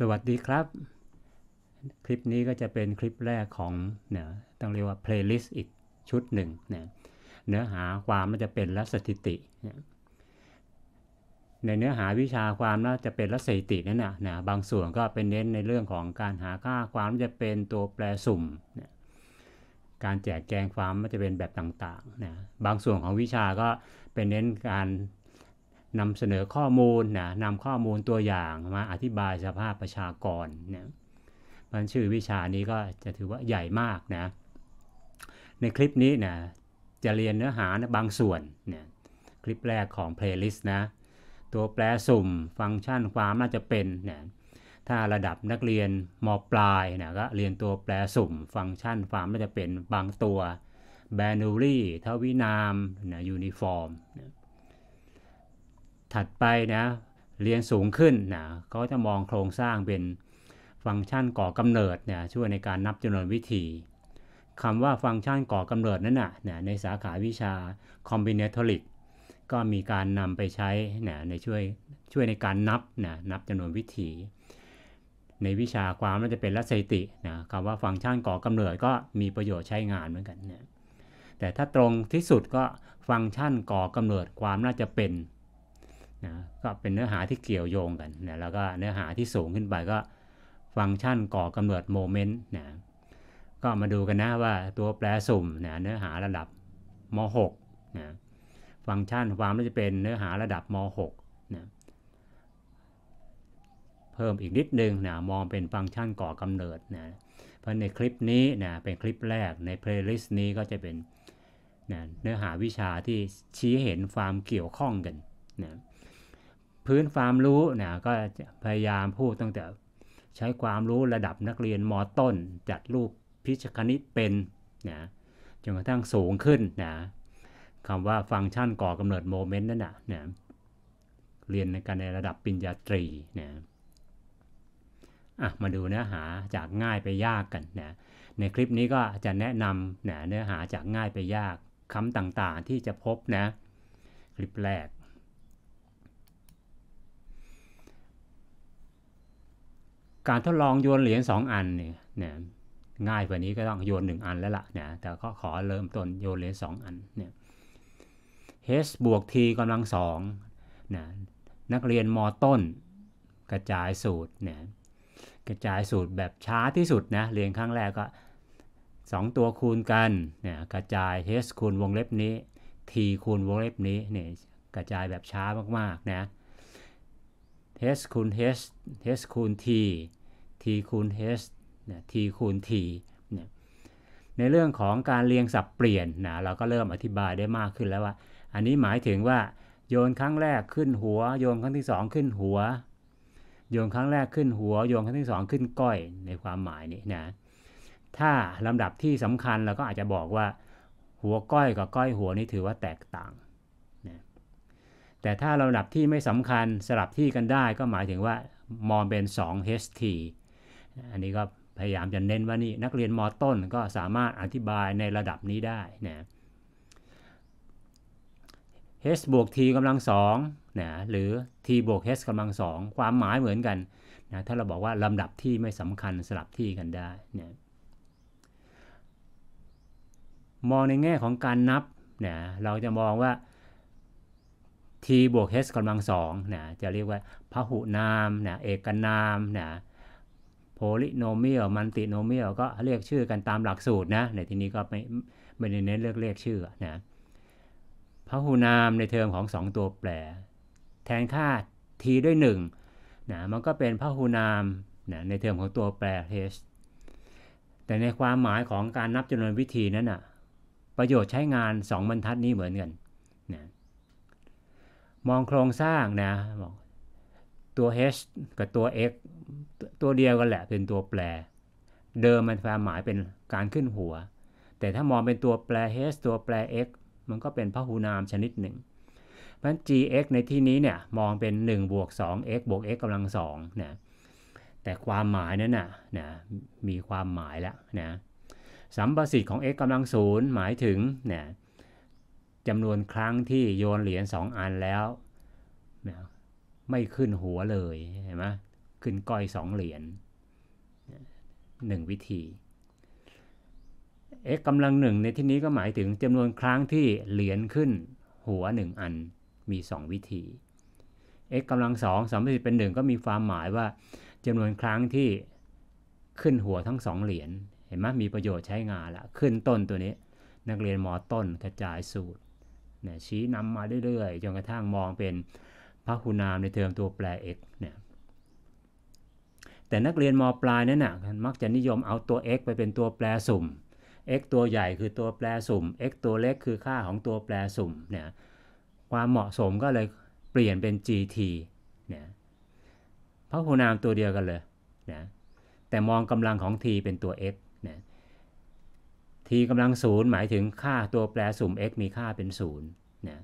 สวัสดีครับ คลิปนี้ก็จะเป็นคลิปแรกของเนี่ยต้องเรียกว่า playlist อีกชุดหนึ่งเนี่ยเนื้อหาความน่าจะเป็นและสถิติเนี่ยในเนื้อหาวิชาความน่าจะเป็นและสถิตินั่นนะนะบางส่วนก็เป็นเน้นในเรื่องของการหาค่าความจะเป็นตัวแปรสุ่มเนี่ยการแจกแจงความน่าจะเป็นแบบต่างๆนะบางส่วนของวิชาก็เป็นเน้นการ นำเสนอข้อมูลนะนำข้อมูลตัวอย่างมาอธิบายสภาพประชากรเนี่ยมันชื่อวิชานี้ก็จะถือว่าใหญ่มากนะ ในคลิปนี้นะจะเรียนเนื้อหานะบางส่วนเนี่ยคลิปแรกของ playlist นะ ตัวแปรสุ่มฟังก์ชันความน่าจะเป็นนะถ้าระดับนักเรียนมปลายนะก็เรียนตัวแปรสุ่ม ฟังก์ชันความน่าจะเป็นบางตัว b a n u r y ทวินามนะยูนิฟอร์มนะ ถัดไปนะเรียนสูงขึ้นนะก็จะมองโครงสร้างเป็นฟังก์ชันก่อกำเนิดเนี่ยช่วยในการนับจำนวนวิธีคำว่าฟังก์ชันก่อกำเนิดนั้นนะนะในสาขาวิชา combinatoric ก็มีการนำไปใช้นะในช่วยช่วยในการนับนะนับจำนวนวิธีในวิชาความน่าจะเป็นและสถิตินะคำว่าฟังก์ชันก่อกำเนิดก็มีประโยชน์ใช้งานเหมือนกันนะแต่ถ้าตรงที่สุดก็ฟังก์ชันก่อกำเนิดความน่าจะเป็น นะก็เป็นเนื้อหาที่เกี่ยวโยงกันนะแล้วก็เนื้อหาที่สูงขึ้นไปก็ฟังก์ชันก่อกำเนิดโมเมนต์นะก็มาดูกันนะว่าตัวแปรสุ่มนะเนื้อหาระดับม .6 นะฟังก์ชันความน่าจะเป็นเนื้อหาระดับม .6 นะเพิ่มอีกนิดนึงนะมองเป็นฟังก์ชันก่อกำเนิดนะเพราะในคลิปนี้นะเป็นคลิปแรกใน playlist นี้ก็จะเป็นนะเนื้อหาวิชาที่ชี้เห็นความเกี่ยวข้องกัน นะพื้นความรู้นะก็พยายามพูดตั้งแต่ใช้ความรู้ระดับนักเรียนม.ต้น จัดรูปพีชคณิตเป็นนะจนกระทั่งสูงขึ้นนะคำว่าฟังก์ชันก่อกำเนิดโมเมนต์นั่นนะนะเรียนในการในระดับปริญญาตรีนะอะมาดูเนื้อหาจากง่ายไปยากกันนะในคลิปนี้ก็จะแนะนำนะเนื้อหาจากง่ายไปยากคำต่างๆที่จะพบนะ คลิปแรก การทดลองโยนเหรียญ2อันเนี่ยนะง่ายกว่านี้ก็ต้องโยน 1 อันแล้วล่ะนะแต่ก็ขอเริ่มต้นโยนเหรียญ2อันเนี่ย h บวก t กำลังสองนะนักเรียนมต้น กระจายสูตรนะกระจายสูตรแบบช้าที่สุดนะเรียนครั้งแรกก็ 2 ตัวคูณกันเนี่ยกระจาย h คูณวงเล็บนี้ t คูณวงเล็บนี้เนี่ยกระจายแบบช้ามากๆนะ h คูณ h h คูณ t t คูณ h เนี่ย t คูณ t เนี่ยในเรื่องของการเรียงสับเปลี่ยนนะเราก็เริ่มอธิบายได้มากขึ้นแล้วว่า อันนี้หมายถึงว่าโยนครั้งแรกขึ้นหัว โยนครั้งที่ 2 ขึ้นหัว โยนครั้งแรกขึ้นหัว โยนครั้งที่ 2 ขึ้นก้อยในความหมายนี้นะถ้าลำดับที่สำคัญเราก็อาจจะบอกว่า หัวก้อยกับก้อยหัวนี่ถือว่าแตกต่างนะแต่ถ้าลำดับที่ไม่สำคัญสลับที่กันได้ก็หมายถึงว่ามองเป็น 2 HT อันนี้ก็พยายามจะเน้นว่านี่นักเรียนมต้นก็สามารถอธิบายในระดับนี้ได้นะ h บวก t กำลังสองนะหรือ t บวก h กำลังสองความหมายเหมือนกันนะถ้าเราบอกว่าลำดับที่ไม่สำคัญสลับที่กันได้นะมองในแง่ของการนับนะเราจะมองว่า t บวก h กำลังสองนะจะเรียกว่าพหุนามนะเอกนามนะ polynomial multinomial ก็เรียกชื่อกันตามหลักสูตรนะในที่นี้ก็ไม่ไม่ได้เน้นเลือกเรียกชื่อนะพหุนามในเทอมของ 2 ตัวแปร แทนค่า t ด้วย1นะมันก็เป็นพหุนามนะในเทอมของตัวแปร h แต่ในความหมายของการนับจำนวนวิธีนั้นนะประโยชน์ใช้งาน 2 บรรทัดนี้เหมือนกันนะมองโครงสร้างนะ ตัว h กับตัว x ตัวเดียวกันแหละเป็นตัวแปร เดิมมันความหมายเป็นการขึ้นหัว แต่ถ้ามองเป็นตัวแปร h ตัวแปร x มันก็เป็นพหุนามชนิดหนึ่ง เพราะฉะนั้น gx ในที่นี้เนี่ยมองเป็น1บวก 2x บวก x กำลัง2นะแต่ความหมายนั้นนะนะมีความหมายแล้วนะสัมประสิทธิ์ของ x กำลังศูนย์หมายถึงนะจำนวนครั้งที่โยนเหรียญ2อันแล้วนะ ไม่ขึ้นหัวเลยเห็นไหมขึ้นก้อยสองเหรียญหนึ่งวิธี x กำลังหนึ่งในที่นี้ก็หมายถึงจำนวนครั้งที่เหรียญขึ้นหัวหนึ่งอันมี 2 วิธี x กำลังสองสามสิบเป็นหนึ่งก็มีความหมายว่าจำนวนครั้งที่ขึ้นหัวทั้งสองเหรียญเห็นไหมมีประโยชน์ใช้งานละขึ้นต้นตัวนี้ นักเรียนมอต้นกระจายสูตรเนี่ยชี้นำมาเรื่อยๆจนกระทั่งมองเป็น พหุนามในเทอมตัวแปร x เนี่ยแต่นักเรียนมปลายนั้นนะมักจะนิยมเอาตัว x ไปเป็นตัวแปรสุ่ม x ตัวใหญ่คือตัวแปรสุ่ม x ตัวเล็กคือค่าของตัวแปรสุ่มเนี่ยความเหมาะสมก็เลยเปลี่ยนเป็น gt เนี่ยพหุนามตัวเดียวกันเลยนะแต่มองกำลังของ t เป็นตัว x นะ t กำลังศูนย์หมายถึงค่าตัวแปรสุ่ม x มีค่าเป็นศูนย์นะ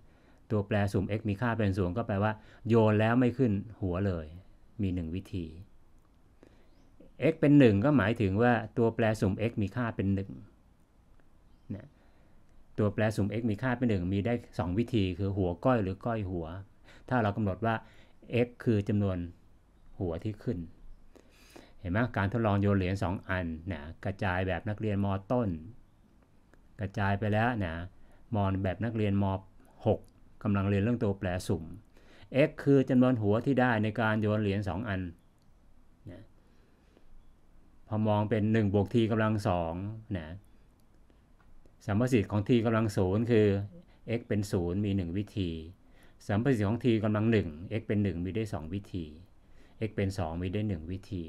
ตัวแปรสุ่ม x มีค่าเป็นศูนย์ก็แปลว่า โยนแล้วไม่ขึ้นหัวเลย มี 1 วิธี x เป็น 1 ก็หมายถึงว่าตัวแปรสุ่ม x มีค่าเป็น1นะตัวแปรสุ่ม x มีค่าเป็น 1 มีได้ 2 วิธีคือหัวก้อยหรือก้อยหัว ถ้าเรากำหนดว่า x คือจำนวนหัวที่ขึ้น เห็นไหมการทดลองโยนเหรียญ2อันนะกระจายแบบนักเรียนมต้น กระจายไปแล้วนะมอนแบบนักเรียนม 6 กำลังเรียนเรื่องตัวแปรสุ่ม x คือจำนวนหัวที่ได้ในการโยนเหรียญ2 อันนะพอมองเป็น1บวก t กำลัง2นะสัมประสิทธิ์ของ t กำลัง0คือ x เป็น 0 มี 1 วิธีสัมประสิทธิ์ของ t กำลัง 1 x เป็น 1 มีได้ 2 วิธี x เป็น 2 มีได้ 1 วิธี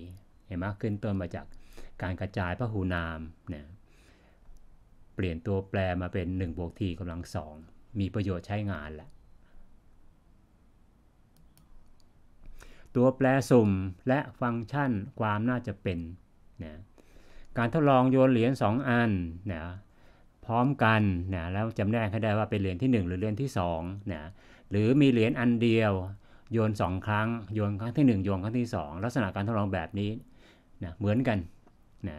เห็นไหมขึ้นต้นมาจากการกระจายพหูนามนะเปลี่ยนตัวแปรมาเป็น1บวก t กำลัง2 มีประโยชน์ใช้งานแหละตัวแปรสุ่มและฟังก์ชันความน่าจะเป็นนะการทดลองโยนเหรียญ2 อันนะพร้อมกันนะแล้วจำแนกให้ได้ว่าเป็นเหรียญที่ 1 หรือเหรียญที่2นะหรือมีเหรียญอันเดียว โยน 2 ครั้ง โยนครั้งที่ 1 โยนครั้งที่ 2 ลักษณะการทดลองแบบนี้นะเหมือนกันนะ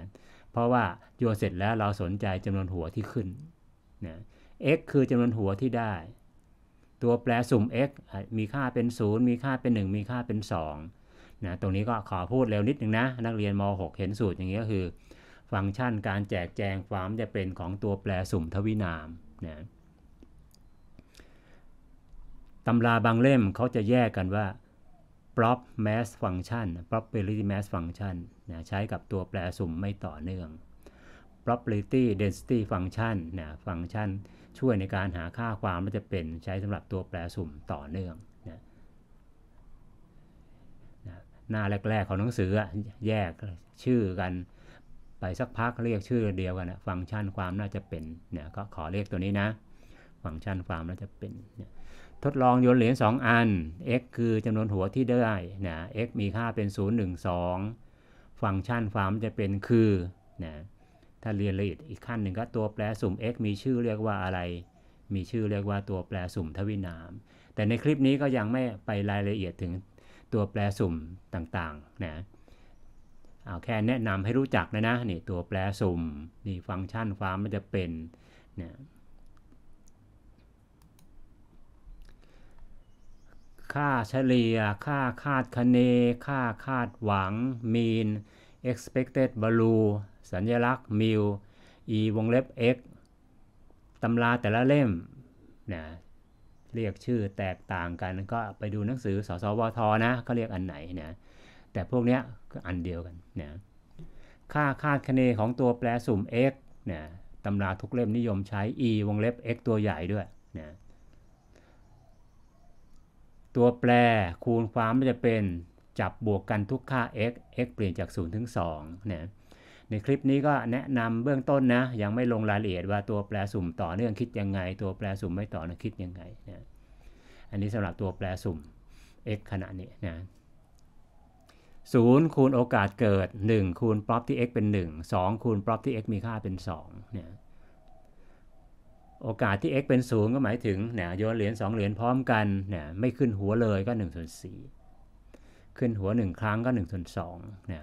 เพราะว่าโยนเสร็จแล้วเราสนใจจำนวนหัวที่ขึ้นนะ x คือจำนวนหัวที่ได้ ตัวแปรสุ่ม x มีค่าเป็น 0 มีค่าเป็น 1 มีค่าเป็น2นะตรงนี้ก็ขอพูดเร็วนิดนึงนะ นักเรียนม .6 เห็นสูตรอย่างนี้ก็คือ ฟังก์ชันการแจกแจงความจะเป็นของตัวแปรสุ่มทวินามนะตำราบางเล่มเขาจะแยกกันว่า prop mass function probability mass function นะใช้กับตัวแปรสุ่มไม่ต่อเนื่อง probability density function นะฟังก์ชัน ช่วยในการหาค่าความมันจะเป็นใช้สำหรับตัวแปรสุ่มต่อเนื่องนะนะหน้าแรก ๆ ของหนังสือแยกชื่อกันไปสักพักเรียกชื่อเดียวกันนะฟังก์ชันความน่าจะเป็นเนี่ยก็ขอเรียกตัวนี้นะ ฟังก์ชันความน่าจะเป็นเนี่ยทดลองโยนเหรียญ2 อัน x คือจำนวนหัวที่ได้นะ x มีค่าเป็น 0 1 2 ฟังก์ชันความจะเป็นคือนะ ถ้าเรียนละเอียดอีกขั้นหนึ่งก็ตัวแปรสุ่ม x มีชื่อเรียกว่าอะไร มีชื่อเรียกว่าตัวแปรสุ่มทวินาม แต่ในคลิปนี้ก็ยังไม่ไปรายละเอียดถึงตัวแปรสุ่มต่างๆนะเอาแค่แนะนำให้รู้จักนะนะนี่ตัวแปรสุ่มนี่ฟังก์ชันความมันจะเป็นนะค่าเฉลี่ย ค่าคาดคะเน ค่าคาดหวัง mean expected value สัญลักษณ์ mu e วงเล็บ x ตำราแต่ละเล่มนะเรียกชื่อแตกต่างกันก็ไปดูหนังสือสสวทนะก็เรียกอันไหนนะแต่พวกเนี้ยก็อันเดียวกันนะค่าคาดคะเนของตัวแปรสุ่ม x นะตำราทุกเล่มนิยมใช้ e วงเล็บ x ตัวใหญ่ด้วยนะตัวแปรคูณความมันจะเป็นจับบวกกันทุกค่า x x เปลี่ยนจาก 0 ถึง2นะ ในคลิปนี้ก็แนะนำเบื้องต้นนะ ยังไม่ลงรายละเอียดว่าตัวแปรสุ่มต่อเนื่องคิดยังไง ตัวแปรสุ่มไม่ต่อเนื่องคิดยังไงนะอันนี้สำหรับตัวแปรสุ่ม x ขณะนี้นะศูนย์คูณโอกาสเกิด 1 คูณปรอปที่ x เป็น 1 2 คูณปรอปที่ x มีค่าเป็น2เนี่ยโอกาสที่ x เป็น 0 ก็หมายถึงเนี่ยโยนเหรียญ2เหรียญพร้อมกันเนี่ยไม่ขึ้นหัวเลยก็1ส่วน4ขึ้นหัว 1 ครั้งก็1ส่วน2เนี่ย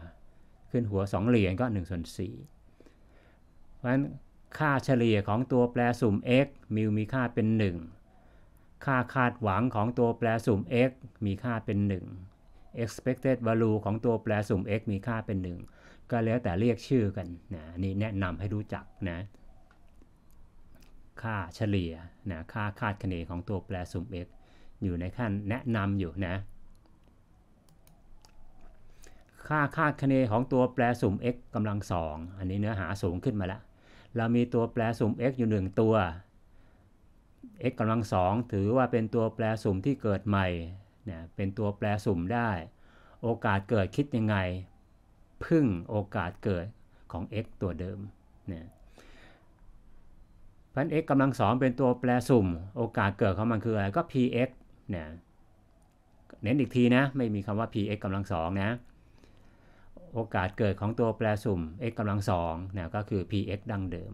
ขึ้นหัว 2 เหรียญก็1ส่วน4เพราะฉะนั้นค่าเฉลี่ยของตัวแปรสุ่ม x มิวมีค่าเป็น 1 ค่าคาดหวังของตัวแปรสุ่ม x มีค่าเป็น 1 expected value ของตัวแปรสุ่ม x มีค่าเป็น 1 ก็แล้วแต่เรียกชื่อกันนะนี่แนะนำให้รู้จักนะค่าเฉลี่ยนะค่าคาดคะเนของตัวแปรสุ่ม x อยู่ในขั้นแนะนำอยู่นะ ค่าคาดคะเนของตัวแปรสุ่ม x กำลังสองอันนี้เนื้อหาสูงขึ้นมาแล้วเรามีตัวแปรสุ่ม x อยู่ 1 ตัว x กำลังสองถือว่าเป็นตัวแปรสุ่มที่เกิดใหม่เนี่ยเป็นตัวแปรสุ่มได้ โอกาสเกิดคิดยังไง พึ่งโอกาสเกิดของ x ตัวเดิมเนี่ยพัน x กำลังสองเป็นตัวแปรสุ่ม โอกาสเกิดของมันคืออะไรก็ px เนี่ยเน้นอีกทีนะ ไม่มีคำว่า px กำลังสองนะ โอกาสเกิดของตัวแปรสุ่ม x กำลังสองเนี่ยก็คือ px ดังเดิม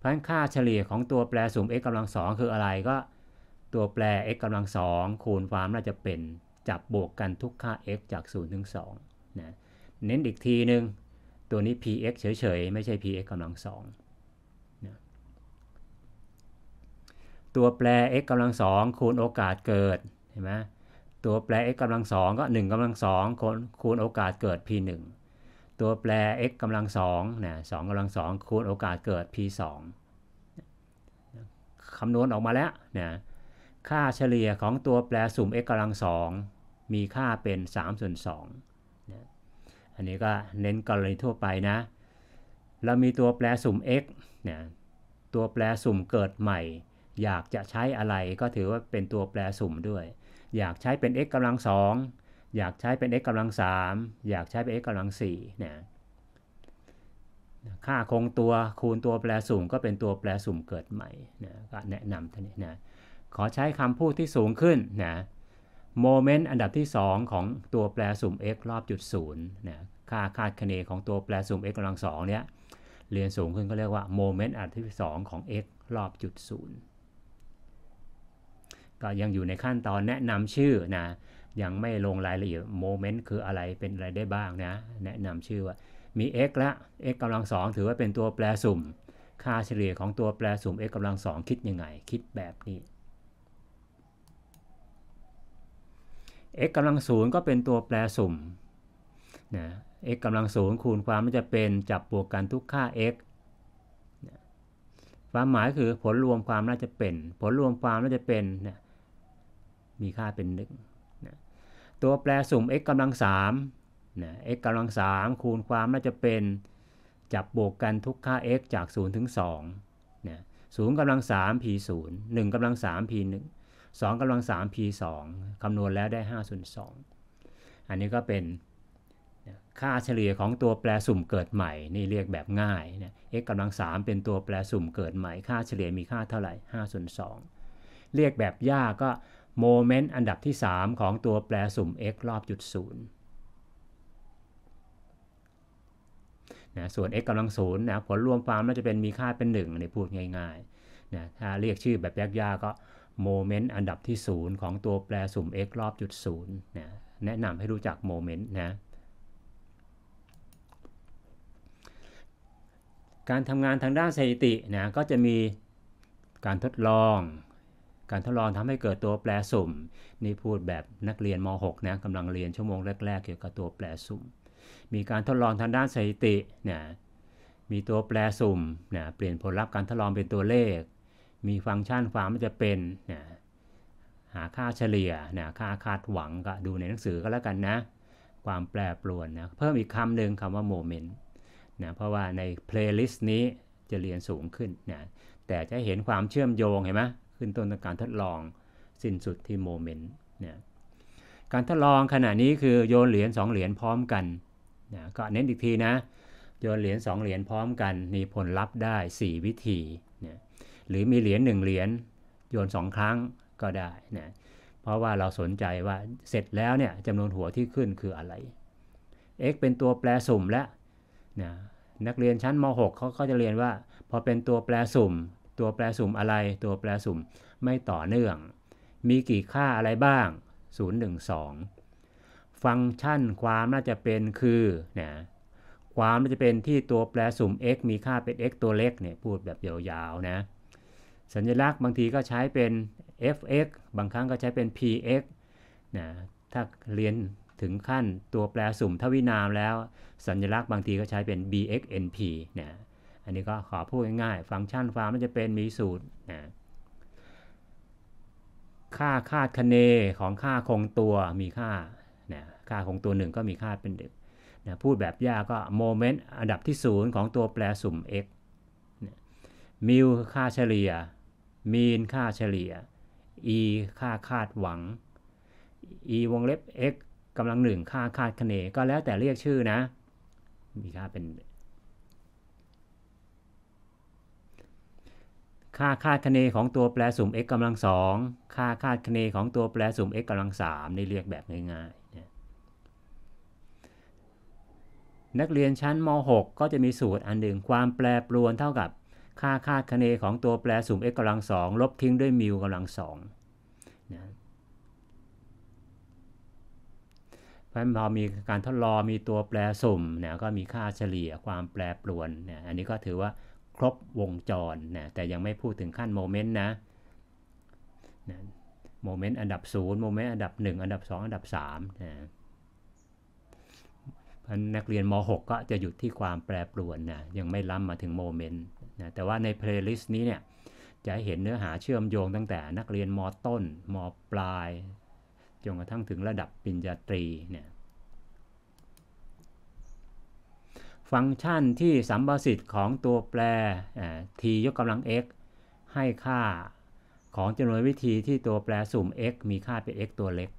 พันค่าเฉลี่ยของตัวแปรสุ่ม x กำลังสองคืออะไรก็ ตัวแปร x กำลังสองคูณความน่าจะเป็นจับบวกกันทุกค่า x จาก 0 ถึง2นะเน้นอีกทีหนึ่งตัวนี้ px เฉยๆ ไม่ใช่ px กำลังสองนะตัวแปร x กำลังสองคูณโอกาสเกิดเห็นไหมตัวแปร x กำลังสองก็ 1กำลังสองคูณโอกาสเกิด p 1 ตัวแปร x กำลังสองนะสองกำลังสองคูณโอกาสเกิด p 2คำนวณออกมาแล้วนะค่าเฉลี่ยของตัวแปรสุ่ม x กำลังสองมีค่าเป็น3ส่วน2นะอันนี้ก็เน้นกรณีทั่วไปนะ เรามีตัวแปรสุ่ม x นะตัวแปรสุ่มเกิดใหม่ อยากจะใช้อะไรก็ถือว่าเป็นตัวแปรสุ่มด้วย อยากใช้เป็น x กำลังสอง อยากใช้เป็น x กำลัง 3 อยากใช้เป็น x กำลัง4นะค่าคงตัวคูณตัวแปรสุ่มก็เป็นตัวแปรสุ่มเกิดใหม่นะก็แนะนำท่านนี้นะขอใช้คำพูดที่สูงขึ้นนะโมเมนต์อันดับที่ 2 ของตัวแปรสุ่ม x รอบจุดศูนย์นะค่าคาดคะเนของตัวแปรสุ่ม x กำลังสองเนี้ยเรียนสูงขึ้นก็เรียกว่าโมเมนต์อันดับที่ 2 ของ x รอบจุดศูนย์ก็ยังอยู่ในขั้นตอนแนะนำชื่อนะ ยังไม่ลงรายละเอียดโมเมนต์คืออะไรเป็นอะไรได้บ้างนะ แนะนำชื่อว่ามี x ละ x กำลังสองถือว่าเป็นตัวแปรสุ่ม ค่าเฉลี่ยของตัวแปรสุ่ม x กำลังสองคิดยังไง คิดแบบนี้ x กำลังศูนย์ก็เป็นตัวแปรสุ่มนะ x กำลังศูนย์คูณความมันจะเป็นจับบวกกันทุกค่า x ความหมายคือผลรวมความน่าจะเป็น ผลรวมความน่าจะเป็นนะมีค่าเป็น1นะ ตัวแปรสุ่ม x กำลัง3นะ x กำลัง3คูณความน่าจะเป็นจับบวกกันทุกค่า x จาก 0 ถึง2นะ0กำลัง3 p 0 1กำลัง3 p 1 2กำลัง3 p 2คำนวณแล้วได้ 5 ส่วน 2 อันนี้ก็เป็นค่าเฉลี่ยของตัวแปรสุ่มเกิดใหม่ นี่เรียกแบบง่ายนะ x กำลัง 3 เป็นตัวแปรสุ่มเกิดใหม่ ค่าเฉลี่ยมีค่าเท่าไหร่5ส่วน2เรียกแบบยากก็ โมเมนต์อันดับที่ 3 ของตัวแปรสุ่ม x รอบจุดศูนย์นะส่วน x กำลังศูนย์นะผลรวมความน่าจะเป็นมีค่าเป็น1นี่พูดง่ายๆนะถ้าเรียกชื่อแบบยากๆก็โมเมนต์อันดับที่ 0 ของตัวแปรสุ่ม x รอบจุดศูนย์นะแนะนำให้รู้จักโมเมนต์นะการทำงานทางด้านสถิตินะก็จะมีการทดลอง การทดลองทำให้เกิดตัวแปรสุ่ม นี่พูดแบบนักเรียนม .6 นะกำลังเรียนชั่วโมงแรก ๆ เกี่ยวกับตัวแปรสุ่ม มีการทดลองทางด้านสถิตินะมีตัวแปรสุ่มนะเปลี่ยนผลลัพธ์การทดลองเป็นตัวเลข มีฟังก์ชันความมันจะเป็นนะหาค่าเฉลี่ยนะค่าคาดหวังก็ดูในหนังสือก็แล้วกันนะ ความแปรปรวนนะเพิ่มอีกคำหนึ่งคำว่าโมเมนต์นะเพราะว่าในเพลย์ลิสต์นี้จะเรียนสูงขึ้นนะแต่จะเห็นความเชื่อมโยงเห็นไหม ขึ้นต้นการทดลองสิ้นสุดที่โมเมนต์นะการทดลองขณะนี้คือโยนเหรียญ2เหรียญพร้อมกันนะก็เน้นอีกทีนะ โยนเหรียญ2เหรียญพร้อมกัน มีผลลัพธ์ได้ 4 วิธีนะหรือมีเหรียญ1เหรียญโยน 2 ครั้งก็ได้นะเพราะว่าเราสนใจว่าเสร็จแล้วเนี่ยจำนวนหัวที่ขึ้นคืออะไร x เป็นตัวแปรสุ่มและนะนักเรียนชั้นม .6 เขาก็จะเรียนว่า พอเป็นตัวแปรสุ่ม ตัวแปรสุ่มอะไร ตัวแปรสุ่มไม่ต่อเนื่อง มีกี่ค่าอะไรบ้าง 0 1 2 ฟังก์ชันความน่าจะเป็นคือนะความน่าจะเป็นที่ตัวแปรสุ่ม x มีค่าเป็น x ตัวเล็กเนี่ยพูดแบบยาวๆนะสัญลักษณ์บางทีก็ใช้เป็น fx บางครั้งก็ใช้เป็น px นะถ้าเรียนถึงขั้นตัวแปรสุ่มทวินามแล้ว สัญลักษณ์บางทีก็ใช้เป็น bxnp นะ อันนี้ก็ขอพูดง่ายๆ ฟังก์ชันฟาร์มมันจะเป็นมีสูตรนะค่าคาดคะเนของค่าคงตัวมีค่านะค่าคงตัวหนึ่งก็มีค่าเป็นเด็กนะพูดแบบยากก็โมเมนต์อันดับที่ศูนย์ของตัวแปรสุ่ม x มิลค่าเฉลี่ย มีนค่าเฉลี่ย e ค่าคาดหวัง e วงเล็บ x กำลังหนึ่งค่าคาดคะเนก็แล้วแต่เรียกชื่อนะ มีค่าเป็น ค่าคาดคะเนของตัวแปรสุ่ม x กำลังสองค่าคาดคะเนของตัวแปรสุ่ม x กำลังสามนี่เรียกแบบง่ายๆนะนักเรียนชั้นม .6 ก็จะมีสูตรอันหนึ่งความแปรปรวนเท่ากับค่าคาดคะเนของตัวแปรสุ่ม x กำลังสองลบทิ้งด้วยมิวกำลังสองนะเพราะพอมีการทดลองมีตัวแปรสุ่มเนี่ยก็มีค่าเฉลี่ยความแปรปรวนเนี่ยอันนี้ก็ถือว่า ครบวงจรนะแต่ยังไม่พูดถึงขั้นโมเมนต์นะนะโมเมนต์อันดับ0โมเมนต์อันดับ 1 อันดับ 2 อันดับ3นะนักเรียนม .6 ก็จะหยุดที่ความแปรปรวนนะยังไม่ล้ำมาถึงโมเมนต์นะแต่ว่าในเพลย์ลิสต์นี้เนี่ยจะเห็นเนื้อหาเชื่อมโยงตั้งแต่นักเรียนมต้นมปลายจนกระทั่งถึงระดับปริญญาตรีเนี่ย ฟังก์ชันที่สัมประสิทธิ์ของตัวแปร t ยกกำลัง x ให้ค่าของจำนวนวิธีที่ตัวแปรสุ่ม x มีค่าเป็น x ตัวเล็ก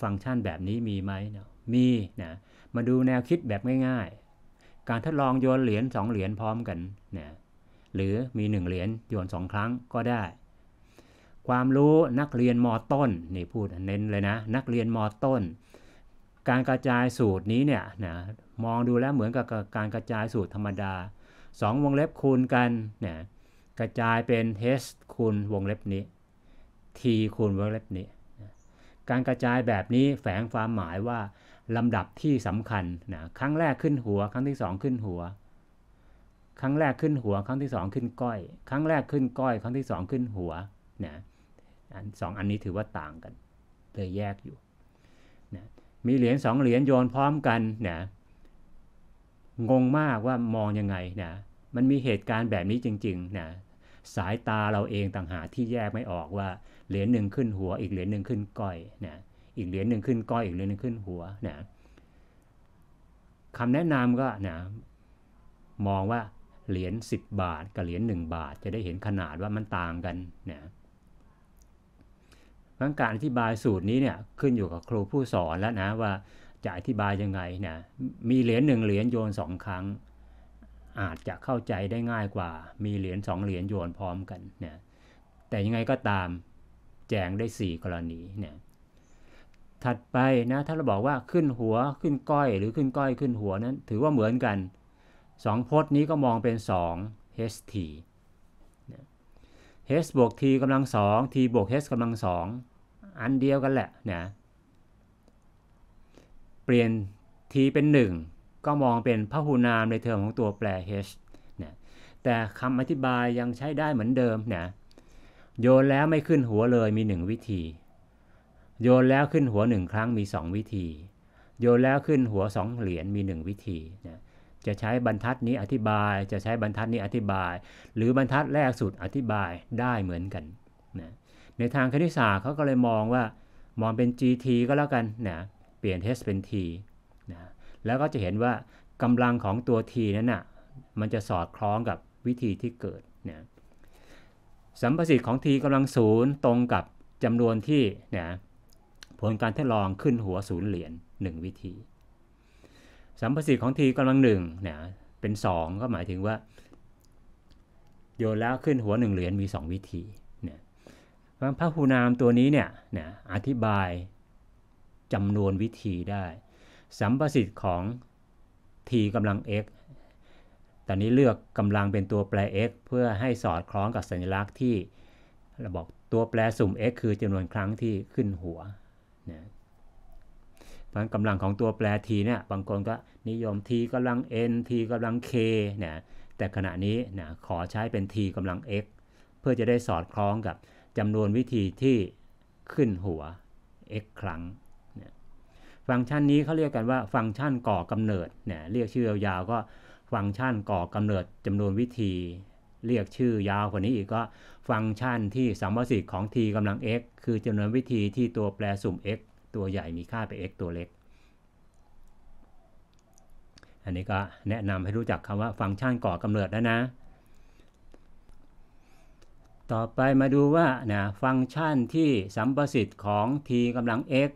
ฟังก์ชันแบบนี้มีไหมเนาะมีนะมาดูแนวคิดแบบง่ายๆ การทดลองโยนเหรียญ2เหรียญพร้อมกันนะหรือมี 1 เหรียญโยน 2 ครั้งก็ได้ ความรู้นักเรียนมต้นนี่พูดเน้นเลยนะ นักเรียนมต้น การกระจายสูตรนี้เนี่ยนะมองดูแล้วเหมือนกับการกระจายสูตรธรรมดา 2 วงเล็บคูณกันเนะกระจายเป็น h คูณวงเล็บนี้ t คูณวงเล็บนี้ การกระจายแบบนี้แฝงความหมายว่าลำดับที่สำคัญนะครั้งแรกขึ้นหัว ครั้งที่ 2 ขึ้นหัว ครั้งแรกขึ้นหัว ครั้งที่ 2 ขึ้นก้อย ครั้งแรกขึ้นก้อย ครั้งที่ 2 ขึ้นหัวนะสองอันนี้ถือว่าต่างกันเลยแยกอยู่ มีเหรียญ2เหรียญโยนพร้อมกันนะงงมากว่ามองยังไงนะมันมีเหตุการณ์แบบนี้จริงๆนะสายตาเราเองต่างหากที่แยกไม่ออกว่าเหรียญหนึ่งขึ้นหัว อีกเหรียญหนึ่งขึ้นก้อยนะอีกเหรียญหนึ่งขึ้นก้อยอีกเหรียญหนึ่งขึ้นหัวนะคำแนะนำก็นะมองว่าเหรียญ10 บาทกับเหรียญ1บาท จะได้เห็นขนาดว่ามันต่างกันนะ เพราะการอธิบายสูตรนี้เนี่ยขึ้นอยู่กับครูผู้สอนแล้วนะว่าจะอธิบายยังไงนะมีเหรียญหนึ่งเหรียญโยนสองครั้ง อาจจะเข้าใจได้ง่ายกว่า มีเหรียญสองเหรียญโยนพร้อมกันนะแต่ยังไงก็ตามแจงได้ 4 กรณีเนี่ยถัดไปนะถ้าเราบอกว่าขึ้นหัวขึ้นก้อยหรือขึ้นก้อยขึ้นหัวนั้น ถือว่าเหมือนกัน 2พจน์นี้ก็มองเป็น 2 ht h บวก t กำลัง2 t บวก h กำลัง2อั อันเดียวกันแหละนะเปลี่ยน t เป็น 1 ก็มองเป็นพหุนามในเทอมของตัวแปร h นะแต่คำอธิบายยังใช้ได้เหมือนเดิมนะโยนแล้วไม่ขึ้นหัวเลยมี 1 วิธี โยนแล้วขึ้นหัวหนึ่งครั้งมี 2 วิธี โยนแล้วขึ้นหัว 2 เหรียญมี 1 วิธีนะจะใช้บรรทัดนี้อธิบาย จะใช้บรรทัดนี้อธิบาย หรือบรรทัดแรกสุดอธิบายได้เหมือนกัน ในทางคณิตศาสตร์เขาก็เลยมองว่ามองเป็น gt ก็แล้วกันนะเปลี่ยน h เป็น t นะแล้วก็จะเห็นว่ากำลังของตัว t นั้นนะ่ะมันจะสอดคล้องกับวิธีที่เกิดนะสัมประสิทธิ์ของ t กำลังศูนย์ตรงกับจำนวนที่นะผลการทดลองขึ้นหัวศูนย์เหรียญ1วิธี สัมประสิทธิ์ของทีกำลังหนึ่งเนี่ยเป็น 2 ก็หมายถึงว่าโยนแล้วขึ้นหัว1เหรียญมี 2 วิธี พระหูนามตัวนี้เนี่ยนะอธิบายจำนวนวิธีได้ สัมประสิทธิ์ของ t กำลัง x ตอนนี้เลือกกำลังเป็นตัวแปร x เพื่อให้สอดคล้องกับสัญลักษณ์ที่เราบอกตัวแปรสุ่ม x คือจำนวนครั้งที่ขึ้นหัวนะเพราะกำลังของตัวแปร t เนี่ยบางคนก็นิยม t กำลัง n t กำลัง k นะแต่ขณะนี้นะขอใช้เป็น t กำลัง x เพื่อจะได้สอดคล้องกับ จำนวนวิธีที่ขึ้นหัว x ครั้งนะฟังก์ชันนี้เขาเรียกกันว่าฟังก์ชันก่อกำเนิดเนี่ยเรียกชื่อยาวๆก็ฟังก์ชันก่อกำเนิดจำนวนวิธี เรียกชื่อยาวกว่านี้อีกก็ฟังก์ชันที่สัมประสิทธิ์ของ t กำลัง x คือจำนวนวิธีที่ตัวแปรสุ่ม x ตัวใหญ่มีค่าเป็น x ตัวเล็ก อันนี้ก็แนะนำให้รู้จักคำว่าฟังก์ชันก่อกำเนิดแล้วนะ ต่อไปมาดูว่านะฟังก์ชันที่สัมประสิทธิ์ของ t กำลัง x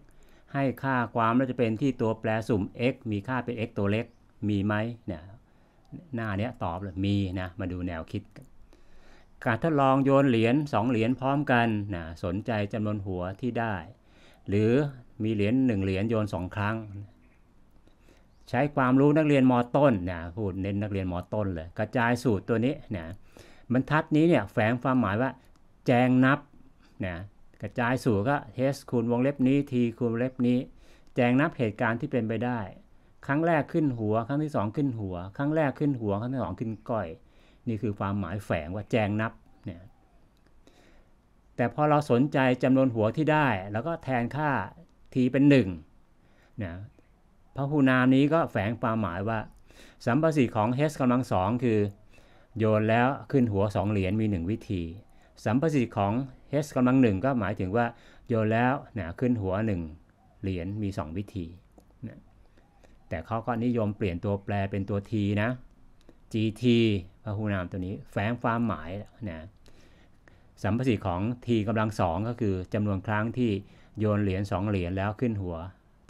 ให้ค่าความน่าจะเป็นที่ตัวแปรสุ่ม x มีค่าเป็น x ตัวเล็กมีไหมเนี่ยหน้าเนี้ยตอบเลยมีนะมาดูแนวคิด การทดลองโยนเหรียญ2เหรียญพร้อมกันนะสนใจจำนวนหัวที่ได้ หรือมีเหรียญ1เหรียญโยน 2 ครั้ง ใช้ความรู้นักเรียนมต้นนะพูดเน้นนักเรียนมต้นเลยกระจายสูตรตัวนี้นะ บรรทัดนี้เนี่ยแฝงความหมายว่าแจงนับนะกระจายสูตรก็ h คูณวงเล็บนี้ t คูณวงเล็บนี้ แจงนับเหตุการณ์ที่เป็นไปได้ ครั้งแรกขึ้นหัว ครั้งที่ 2 ขึ้นหัว ครั้งแรกขึ้นหัว ครั้งที่ 2 ขึ้นก้อย นี่คือความหมายแฝงว่าแจงนับเนี่ยแต่พอเราสนใจจำนวนหัวที่ได้ แล้วก็แทนค่า t เป็น1นะพหูนามนี้ก็แฝงความหมายว่าสัมประสิทธิ์ของ h กำลังสองคือ โยนแล้วขึ้นหัว 2 เหรียญมี 1 วิธี สัมประสิทธิ์ของ h กำลังหนึ่งก็หมายถึงว่าโยนแล้วนะขึ้นหัว 1 เหรียญมี 2 วิธีนะแต่เขาก็นิยมเปลี่ยนตัวแปรเป็นตัว t นะ gt พหูนามตัวนี้แฝงความหมายนะสัมประสิทธิ์ของ t กำลังสองก็คือจำนวนครั้งที่โยนเหรียญ2เหรียญแล้วขึ้นหัว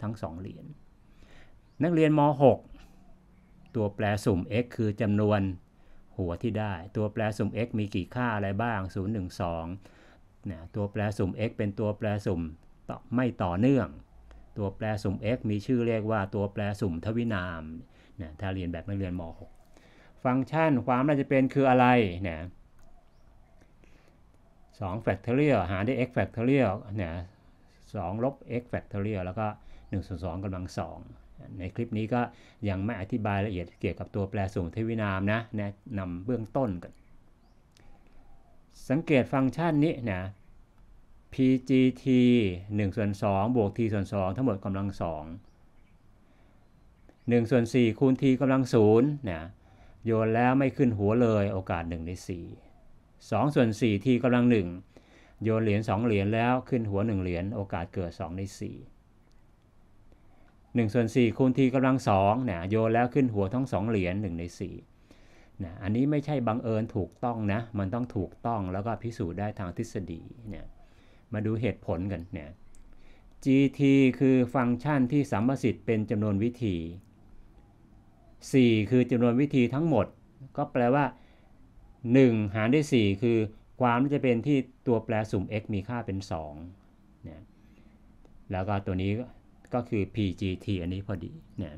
ทั้ง 2 เหรียญนักเรียนม .6 ตัวแปรสุ่ม x คือจำนวน หัวที่ได้ ตัวแปรสุ่ม x มีกี่ค่าอะไรบ้าง 0 1 2นะตัวแปรสุ่ม x เป็นตัวแปรสุ่มต่อไม่ต่อเนื่อง ตัวแปรสุ่ม x มีชื่อเรียกว่าตัวแปรสุ่มทวินามนะถ้าเรียนแบบนักเรียนม .6 ฟังก์ชันความน่าจะเป็นคืออะไรนะ2 factorial หาได้ x factorial นะ2ลบ x factorial แล้วก็1ส่วน2กำลัง2 ในคลิปนี้ก็ยังไม่อธิบายละเอียดเกี่ยวกับตัวแปรสุ่มทวินามนะนะนำเบื้องต้นกันสังเกตฟังก์ชันนี้นะ pgt 1ส่วน2บวก t ส่วน2ทั้งหมดกำลัง2 1ส่วน4คูณ t กำลัง0นะโยนแล้วไม่ขึ้นหัวเลยโอกาส1ใน4 2ส่วน4 t กำลัง1โยนเหรียญ2เหรียญแล้วขึ้นหัว 1 เหรียญโอกาสเกิด 2 ใน4 1ส่วน4คูณ t กำลัง2นะโยนแล้วขึ้นหัวทั้ง2เหรียญ1ใน4นะอันนี้ไม่ใช่บังเอิญถูกต้องนะ มันต้องถูกต้องแล้วก็พิสูจน์ได้ทางทฤษฎีเนี่ยมาดูเหตุผลกันเนี่ย gt คือฟังก์ชันที่สัมประสิทธิ์เป็นจำนวนวิธี 4 คือจำนวนวิธีทั้งหมด ก็แปลว่า 1 หารด้วย4คือความที่จะเป็นที่ตัวแปรสุ่ม x มีค่าเป็น2เนี่ยแล้วก็ตัวนี้ ก็คือ pgt อันนี้พอดีเนี่ย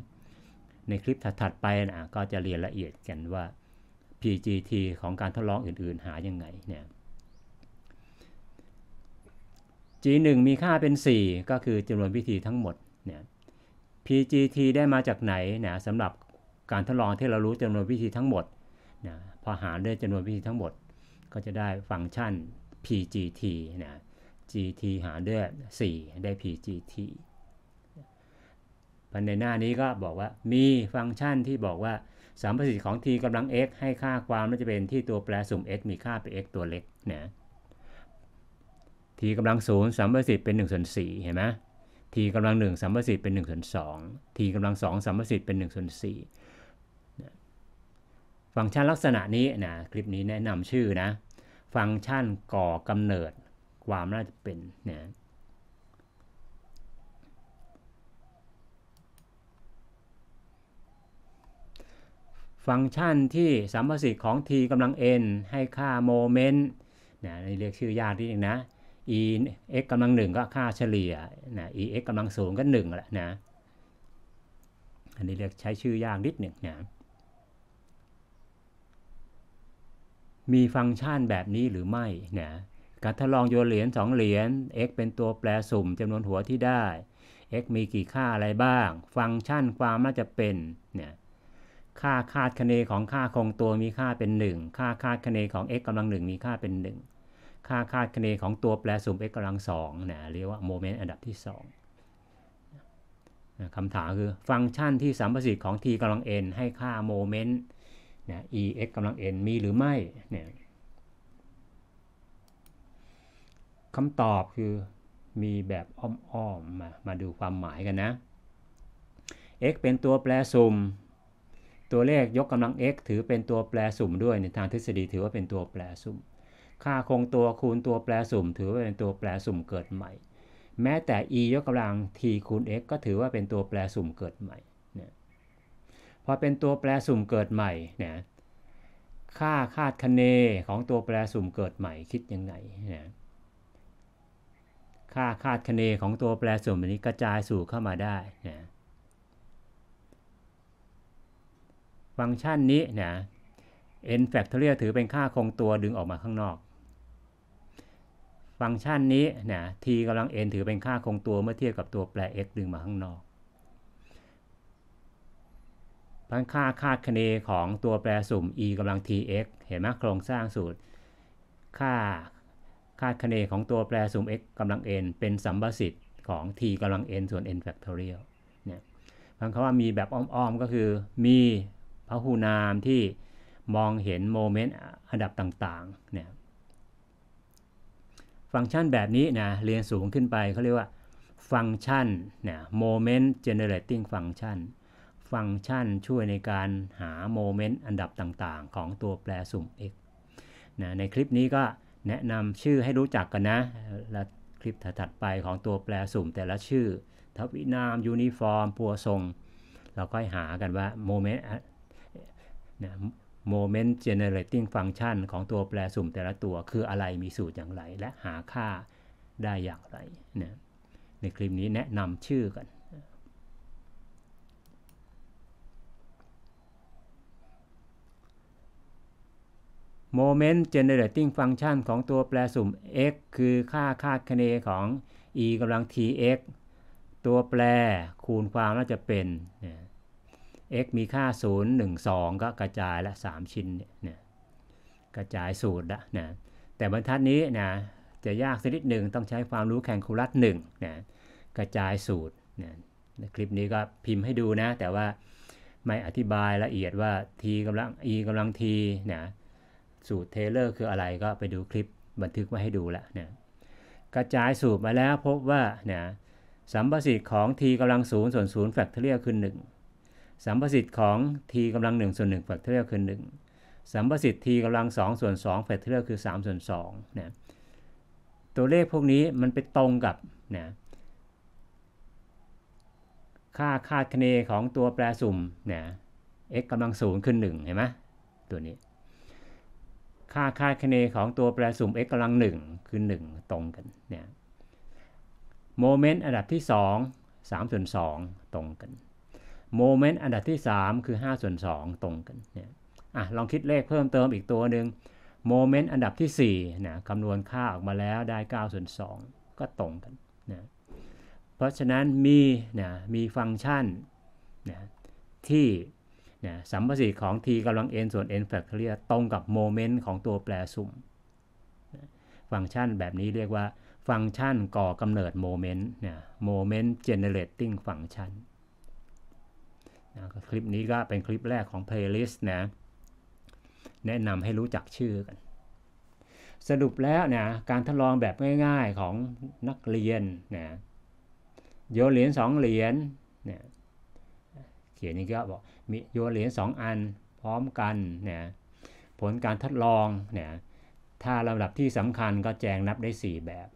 ในคลิปถัดๆไปนะก็จะเรียนละเอียดกันว่า pgt ของการทดลองอื่นๆหายังไงเนี่ย g1 มีค่าเป็น 4 ก็คือจำนวนวิธีทั้งหมดเนี่ย pgt ได้มาจากไหนนะสำหรับการทดลองที่เรารู้จำนวนวิธีทั้งหมดนะพอหารด้วยจำนวนวิธีทั้งหมด ก็จะได้ฟังก์ชัน pgt นะ gt หารด้วย 4 ได้ pgt พันในหน้านี้ก็บอกว่ามีฟังก์ชันที่บอกว่าสามประสิทธิ์ของ t กำลัง x ให้ค่าความน่าจะเป็นที่ตัวแปรสุ่ม x มีค่าเป็น x ตัวเล็กนะ t กำลังศูนย์สามประสิทธิ์เป็น1ส่วน4เห็นไหม t กำลัง1สามประสิทธิ์เป็น1ส่วน2 t กำลัง2สามประสิทธิ์เป็น1ส่วน4ฟังก์ชันลักษณะนี้นะคลิปนี้แนะนำชื่อนะ ฟังก์ชันก่อกำเนิดความน่าจะเป็นนะ ฟังก์ชันที่สัมประสิทธิ์ของ t กำลัง n ให้ค่าโมเมนต์นะนี่เรียกชื่อยากนิดนึงนะ e x กำลังหนึ่งก็ค่าเฉลี่ยนะ e x กำลังศูนย์ก็หนึ่งแหละนะ อันนี้เรียกใช้ชื่อยากนิดหนึ่งนะ มีฟังก์ชันแบบนี้หรือไม่นะการทดลองโยนเหรียญ2เหรียญ x เป็นตัวแปรสุ่มจำนวนหัวที่ได้ x มีกี่ค่าอะไรบ้าง ฟังก์ชันความน่าจะเป็นเนี่ย ค่าคาดคะเนของค่าคงตัวมีค่าเป็น 1 ค่าคาดคะเนของ x กำลังหนึ่งมีค่าเป็น 1 ค่าคาดคะเนของตัวแปรสุ่ม x กำลังสองนะเรียกว่าโมเมนต์อันดับที่2คำถามคือฟังก์ชันที่สัมประสิทธิ์ของ t กำลัง n ให้ค่าโมเมนต์นะ e x กำลัง n มีหรือไม่เนี่ยคำตอบคือมีแบบอ้อมๆมามาดูความหมายกันนะ x เป็นตัวแปรสุ่ม ตัวเลขยกกำลัง x ถือเป็นตัวแปรสุ่มด้วยในทางทฤษฎีถือว่าเป็นตัวแปรสุ่ม ค่าคงตัวคูณตัวแปรสุ่ม ถือว่าเป็นตัวแปรสุ่มเกิดใหม่ แม้แต่ e ยกกำลัง t คูณ x ก็ถือว่าเป็นตัวแปรสุ่มเกิดใหม่เนี่ยพอเป็นตัวแปรสุ่มเกิดใหม่เนี่ยค่าคาดคะเนของตัวแปรสุ่มเกิดใหม่คิดยังไงเนี่ยค่าคาดคะเนของตัวแปรสุ่มอันนี้กระจายสู่เข้ามาได้นะ ฟังก์ชันนี้เนะ n factorial ถือเป็นค่าคงตัวดึงออกมาข้างนอก ฟังก์ชันนี้เนะ t กำลัง n ถือเป็นค่าคงตัวเมื่อเทียบกับตัวแปร x ดึงมาข้างนอกพันค่าคาดคะเนของตัวแปรสุ่ม e กำลัง tx เห็นไหมโครงสร้างสูตร ค่าคาดคะเนของตัวแปรสุ่ม x กำลัง n เป็นสัมประสิทธิ์ของ t กำลัง n ส่วน n factorial เนี่ยพันคำว่ามีแบบอ้อมๆก็คือมี พหูนามที่มองเห็นโมเมนต์อันดับต่างๆเนี่ยฟังก์ชันแบบนี้นะเรียนสูงขึ้นไปเขาเรียกว่าฟังก์ชันเนี่ยโมเมนต์ generating function ฟังก์ชันช่วยในการหาโมเมนต์อันดับต่างๆ ของตัวแปรสุ่ม x นะในคลิปนี้ก็แนะนำชื่อให้รู้จักกันนะ และคลิปถัดไปของตัวแปรสุ่มแต่ละชื่อ ทวินาม ยูนิฟอร์ม ปัวซง เราก็หากันว่าโมเมนต์ นะ moment generating function ของตัวแปรสุ่มแต่ละตัวคืออะไรมีสูตรอย่างไร และหาค่าได้อย่างไรนะในคลิปนี้แนะนำชื่อกันโมเมนต์เจเนเรติ้งฟังก์ชันของตัวแปรสุ่ม x คือค่าคาดคะเนของ e กำลัง tx ตัวแปรคูณความน่าจะเป็น x มีค่า 0 1 2 ก็กระจายละ 3 ชิ้นเนี่ยกระจายสูตรละนะแต่บรรทัดนี้นะจะยากสักนิดหนึ่งต้องใช้ความรู้แคลคูลัสหนึ่งนะกระจายสูตรนะในคลิปนี้ก็พิมพ์ให้ดูนะ แต่ว่าไม่อธิบายละเอียดว่า t กำลัง e กำลัง t นะสูตรเทเลอร์คืออะไรก็ไปดูคลิปบันทึกไว้ให้ดูแล้วเนี่ยกระจายสูตรมาแล้วพบว่าเนี่ยสัมประสิทธิ์ของ t กำลังศูนย์ส่วนศูนย์ factorial คือ1 สัมประสิทธิ์ของ t กำลัง1ส่วน1แฟกเทอเรียลคือ 1 สัมประสิทธิ์ t กำลัง2ส่วน2แฟกเทอเรียลคือ3ส่วน2เนี่ยตัวเลขพวกนี้มันไปตรงกับเนี่ยค่าคาดคะเนของตัวแปรสุ่มเนี่ย x กำลังศูนย์คือ1เห็นไหมตัวนี้ ค่าคาดคะเนของตัวแปรสุ่ม x กำลังหนึ่งคือ 1 ตรงกันเนี่ยโมเมนต์อันดับที่ 2 3ส่วน2ตรงกัน โมเมนต์อันดับที่ 3 คือ5ส่วน2ตรงกันเนี่ยอะลองคิดเลขเพิ่มเติมอีกตัวหนึ่งโมเมนต์อันดับที่4นะคำนวณค่าออกมาแล้วได้9ส่วน2ก็ตรงกันนะเพราะฉะนั้นมีนะมีฟังก์ชันนะที่นะสัมประสิทธิ์ของ t กำลัง n ส่วน n factorial ตรงกับโมเมนต์ของตัวแปรสุ่มฟังก์ชันแบบนี้เรียกว่าฟังก์ชันก่อกำเนิดโมเมนต์นะโมเมนต์ generating function นะคลิปนี้ก็เป็นคลิปแรกของ playlist นะ แนะนำให้รู้จักชื่อกัน สรุปแล้วนะการทดลองแบบง่ายๆของนักเรียนนะโยนเหรียญสองเหรียญเนี่ยเขียนนี้ก็บอกมีโยนเหรียญ2อันพร้อมกันเนี่ยผลการทดลองเนี่ยถ้าลำดับที่สำคัญก็แจงนับได้ 4 แบบ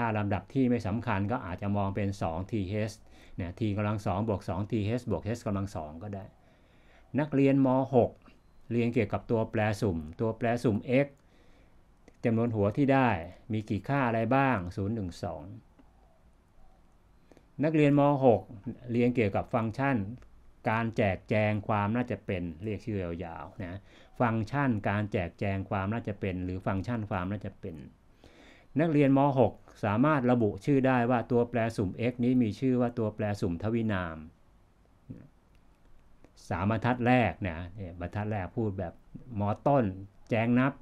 ถ้าลำดับที่ไม่สำคัญก็อาจจะมองเป็น 2 th เนี่ย t กำลัง2บวก 2 th บวก h กำลัง 2 ก็ได้ นักเรียนม .6 เรียนเกี่ยวกับตัวแปรสุ่ม ตัวแปรสุ่ม x จำนวนหัวที่ได้มีกี่ค่าอะไรบ้าง 0 1 2 นักเรียนม .6 เรียนเกี่ยวกับฟังก์ชัน การแจกแจงความน่าจะเป็นเรียกชื่อยาวๆนะฟังก์ชันการแจกแจงความน่าจะเป็น หรือฟังก์ชันความน่าจะเป็น นักเรียนม .6 สามารถระบุชื่อได้ว่าตัวแปรสุ่ม x นี้มีชื่อว่าตัวแปรสุ่มทวินามสามบรรทัดแรกนะบรรทัดแรกพูดแบบมอต้น แจงนับ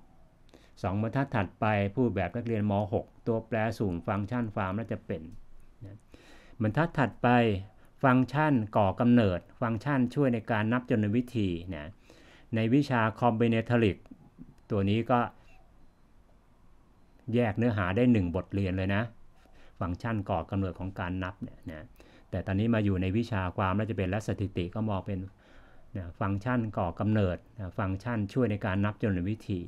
สองบรรทัดถัดไปพูดแบบนักเรียนม .6 ตัวแปรสุ่มฟังก์ชันความน่าจะเป็นบรรทัดถัดไปฟังก์ชันก่อกำเนิด ฟังก์ชันช่วยในการนับจำนวนวิธีนะในวิชา combinatoric ตัวนี้ก็ แยกเนื้อหาได้ 1 บทเรียนเลยนะ ฟังก์ชันก่อกำเนิดของการนับเนี่ยนะแต่ตอนนี้มาอยู่ในวิชาความน่าจะเป็นและสถิติก็มองเป็นนะฟังก์ชันก่อกำเนิดนะฟังก์ชันช่วยในการนับจำนวนวิธี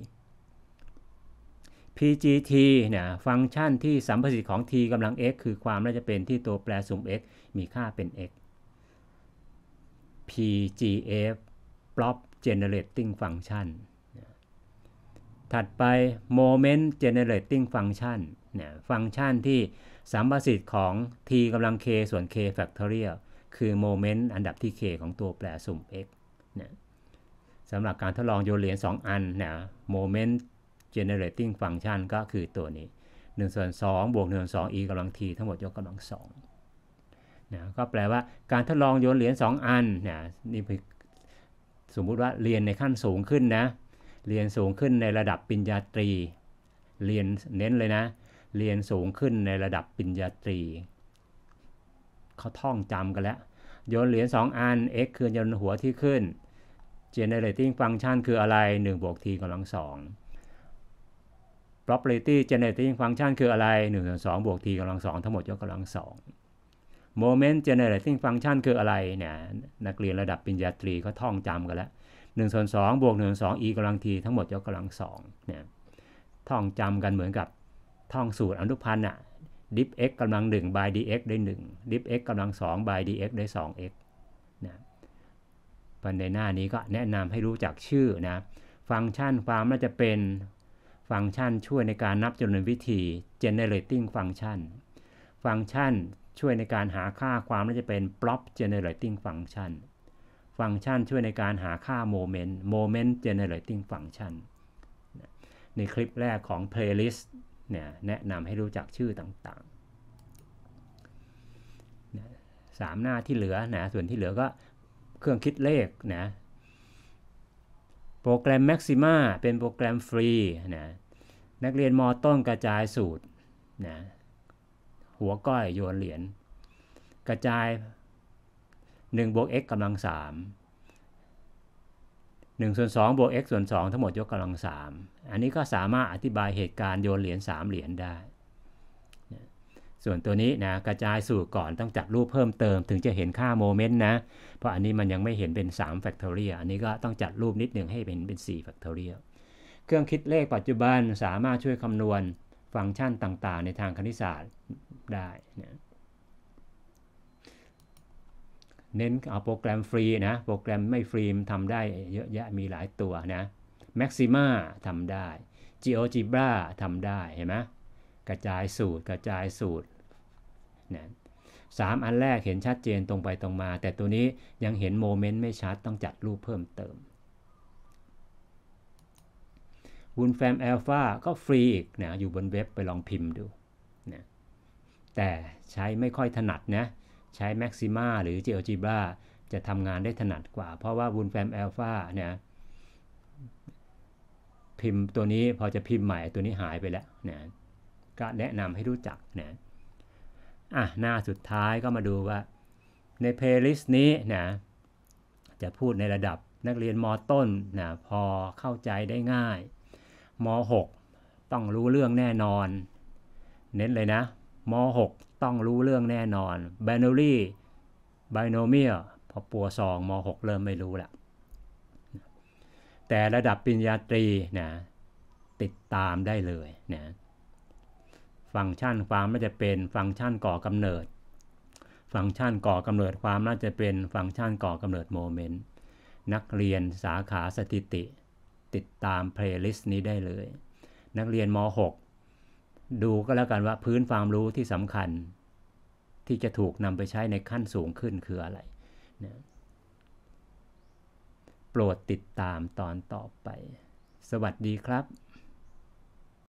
PGT เนี่ยฟังก์ชันที่สัมประสิทธิ์ของ t กำลัง x คือความน่าจะเป็นที่ตัวแปรสุ่ม x มีค่าเป็น x PGF Plot Generating Function ถัดไป Moment Generating Function เนี่ยฟังก์ชันที่สัมประสิทธิ์ของ t กำลัง k ส่วน k factorial คือ moment อันดับที่ k ของตัวแปรสุ่ม x เนี่ยสำหรับการทดลองโยนเหรียญ2อันนะ moment generating function ก็คือตัวนี้1ส่วน2บวก1ส่วน2 e กำลัง t ทั้งหมดยกกำลัง2นะก็แปลว่าการทดลองโยนเหรียญ2อันนะนี่สมมุติว่าเรียนในขั้นสูงขึ้นนะ เรียนสูงขึ้นในระดับปริญญาตรี เรียนเน้นเลยนะ เรียนสูงขึ้นในระดับปริญญาตรี เขาท่องจำกันแล้ว โยนเหรียญ2อัน x คือโยนหัวที่ขึ้น generating function คืออะไร1บวก t กำลัง2 probability generating function คืออะไร1ส่วน2บวก t กำลัง2ทั้งหมดยกกำลัง2 moment generating function คืออะไรเนี่ยนักเรียนระดับปริญญาตรีก็ท่องจำกันแล้ว 1ส่วน2บวก1ส่วน2 e กำลัง t ทั้งหมดยกกำลัง2เนี่ยท่องจำกันเหมือนกับท่องสูตรอนุพันธ์อะ dip x กำลัง1 by dx ได้1 dip x กำลัง2 by dx ได้ 2x นะในหน้านี้ก็แนะนำให้รู้จักชื่อนะ ฟังก์ชันความน่าจะเป็นฟังก์ชันช่วยในการนับจำนวนวิธี generating function ฟังก์ชันช่วยในการหาค่าความน่าจะเป็น plot generating function ฟังก์ชันช่วยในการหาค่า moment moment generating function ในคลิปแรกของ playlist เนี่ยแนะนำให้รู้จักชื่อต่างๆสามหน้าที่เหลือนะส่วนที่เหลือก็เครื่องคิดเลขนะโปรแกรม Maxima เป็นโปรแกรมฟรีนะนักเรียนมต้นกระจายสูตรนะหัวก้อยโยนเหรียญกระจาย 1บวก x กำลัง3 1ส่วน2บวก x ส่วน 2 ทั้งหมดยกกำลัง 3 อันนี้ก็สามารถอธิบายเหตุการณ์โยนเหรียญ3เหรียญได้ ส่วนตัวนี้นะกระจายสูตรก่อนต้องจัดรูปเพิ่มเติม ถึงจะเห็นค่าโมเมนต์นะ เพราะอันนี้มันยังไม่เห็นเป็น3 factorial อันนี้ก็ต้องจัดรูปนิดหนึ่งให้เป็นเป็น4 factorial เครื่องคิดเลขปัจจุบันสามารถช่วยคำนวณฟังก์ชันต่างๆ ในทางคณิตศาสตร์ได้นะ เน้นเอาโปรแกรมฟรีนะ โปรแกรมไม่ฟรีทำได้เยอะแยะมีหลายตัวนะ Maxima ทำได้ GeoGebra ทำได้เห็นไหมกระจายสูตรกระจายสูตรนะสามอันแรกเห็นชัดเจนตรงไปตรงมา แต่ตัวนี้ยังเห็นโมเมนต์ไม่ชัดต้องจัดรูปเพิ่มเติมวุนแฟมอัลฟาก็ฟรีอีกนะอยู่บนเว็บไปลองพิมพ์ดูนะแต่ใช้ไม่ค่อยถนัดนะ ใช้ Maxima หรือ GeoGebra จะทำงานได้ถนัดกว่า เพราะว่า Wolfram Alpha เนี่ยพิมพ์ตัวนี้พอจะพิมพ์ใหม่ตัวนี้หายไปแล้วนะก็แนะนำให้รู้จักนะอะหน้าสุดท้ายก็มาดูว่า ในเพลย์ลิสต์นี้นะจะพูดในระดับนักเรียนมต้นนะพอเข้าใจได้ง่ายม 6 ต้องรู้เรื่องแน่นอน เน้นเลยนะ ม 6 ต้องรู้เรื่องแน่นอน binary binomial พอปัวซองม 6 เริ่มไม่รู้ละแต่ระดับปริญญาตรีนะติดตามได้เลยนะฟังก์ชันความน่าจะเป็นฟังก์ชันก่อกำเนิด ฟังก์ชันก่อกำเนิดความน่าจะเป็นฟังก์ชันก่อกำเนิดโมเมนต์นักเรียนสาขาสถิติ ติดตามเพลย์ลิสต์นี้ได้เลย นักเรียนม .6 ดูก็แล้วกันว่าพื้นความรู้ที่สำคัญ ที่จะถูกนำไปใช้ในขั้นสูงขึ้นคืออะไรนะโปรดติดตามตอนต่อไป สวัสดีครับ